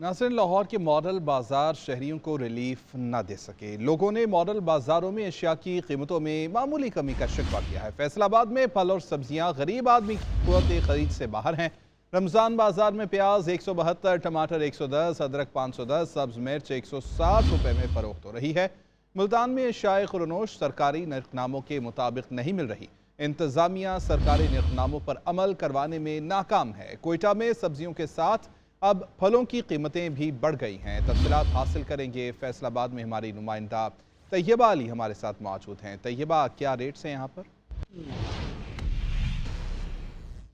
नासिर, लाहौर के मॉडल बाज़ार शहरियों को रिलीफ न दे सके। लोगों ने मॉडल बाजारों में अशिया की कीमतों में मामूली कमी का शिकवा किया है। फैसलाबाद में फल और सब्ज़ियाँ गरीब आदमी की खरीद से बाहर हैं। रमज़ान बाज़ार में प्याज एक सौ बहत्तर, टमाटर एक सौ दस, अदरक पाँच सौ दस, सब्ज मिर्च एक सौ साठ रुपये में फ़रोख्त हो रही है। मुल्तान में शाय खुरनोश, सरकारी नरकनामों के मुताबिक नहीं मिल रही। इंतज़ामिया सरकारी नरकनामों पर अमल करवाने में नाकाम है। कोयटा में सब्जियों के साथ अब फलों की कीमतें भी बढ़ गई हैं। तफसलत हासिल करेंगे फैसलाबाद में हमारी नुमाइंदा तैयबा अली हमारे साथ मौजूद हैं। तैयबा, क्या रेट्स हैं यहाँ पर?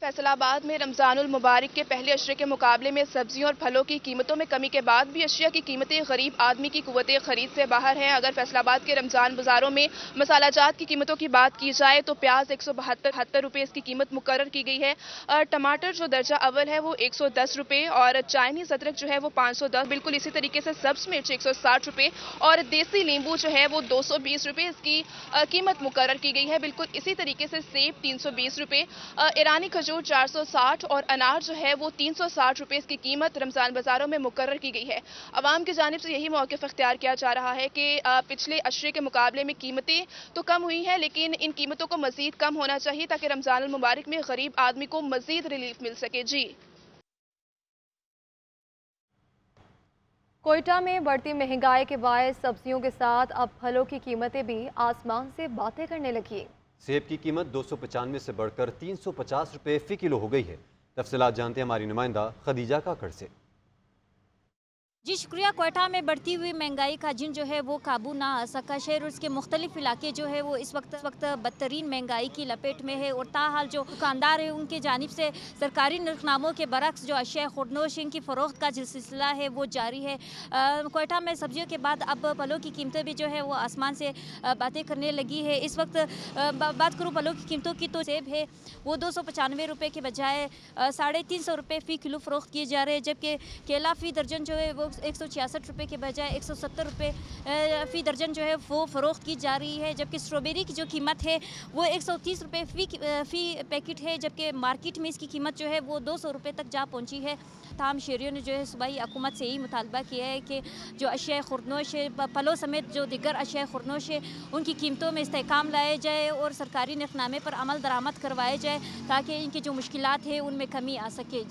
फैसलाबाद में रमजानुल मुबारक के पहले अशरे के मुकाबले में सब्जियों और फलों की कीमतों में कमी के बाद भी अशिया की कीमतें गरीब आदमी की कुत खरीद से बाहर हैं। अगर फैसलाबाद के रमज़ान बाजारों में मसाला जात की कीमतों की बात की जाए तो प्याज एक सौ बहत्तर बहत्तर रुपये इसकी कीमत मुकर की गई है। और टमाटर जो दर्जा अव्वल है, वो एक सौ दस रुपये और चाइनीज़ अदरक जो है, वो पाँच सौ दस। बिल्कुल इसी तरीके से सब्ज मिर्च एक सौ साठ रुपये और देसी नींबू जो है, वो दो सौ बीस रुपये इसकी कीमत मुकर की गई है। बिल्कुल इसी तरीके से सेब तीन सौ बीस रुपये ईरानी खजूर साठ साठ और अनार जो है वो तीन सौ साठ रुपये इसकी कीमत रमज़ान बाज़ारों में मुकर की गई है। आवाम की जानब से यही मौक़ अख्तियार किया जा रहा है कि पिछले अशरे के मुकाबले में कीमतें तो कम हुई हैं, लेकिन इन कीमतों को मजीद कम होना चाहिए ताकि रमज़ान मुबारक में गरीब आदमी को मजीद रिलीफ मिल सके। जी। कोयटा में बढ़ती महँगाई के बायस सब्जियों के साथ अब फलों की कीमतें भी आसमान से बातें करने लगी। सेब की कीमत दो सौ पचानवे से बढ़कर तीन सौ पचास रुपये फ़ी किलो हो गई है। तफसलात जानते हैं हमारी नुमाइंदा खदीजा काकड़ से जी, शुक्रिया। कोयटा में बढ़ती हुई महँगाई का जिन जो है वो काबू ना आ सका, शहर और उसके मुख्तलिफ़ इलाके जो है वो इस वक्त वक्त बदतरीन महँगाई की लपेट में है और ताहाल जो दुकानदार है, उनकी जानब से सरकारी नरकनामों के बरक्स जो अशिया खुदनोश इनकी फ़रोख्त का जो सिलसिला है वो जारी है। कोयटा में सब्जियों के बाद अब पलों की कीमतें भी जो है वो आसमान से बातें करने लगी है। इस वक्त बात करूँ पलों की कीमतों की तो सेब है, वो दो सौ पचानवे रुपये के बजाय साढ़े तीन सौ रुपये फ़ी किलो फ़रोख्त किए जा रहे हैं, जबकि केला फ़ी दर्जन जो है वो एक सौ छियासठ रुपये के बजाय एक सौ सत्तर रुपये फ़ी दर्जन जो है वो फ़रोख्त की जा रही है, जबकि स्ट्रॉबेरी की जो कीमत है वो एक सौ तीस रुपये फ़ी फ़ी पैकेट है, जबकि मार्केट में इसकी कीमत जो है वो दो सौ रुपये तक जा पहुँची है। तमाम शहरीों ने जो है सूबाई हुकूमत से यही मुतालबा किया है कि जो अशिया खुरनोश है फलों समेत जो दिगर अशिया खुरनोश है, उनकी कीमतों में इसकाम लाया जाए और सरकारी नफनामे पर अमल दरामद करवाया जाए, ताकि इनकी जो मुश्किल है उनमें कमी आ सके।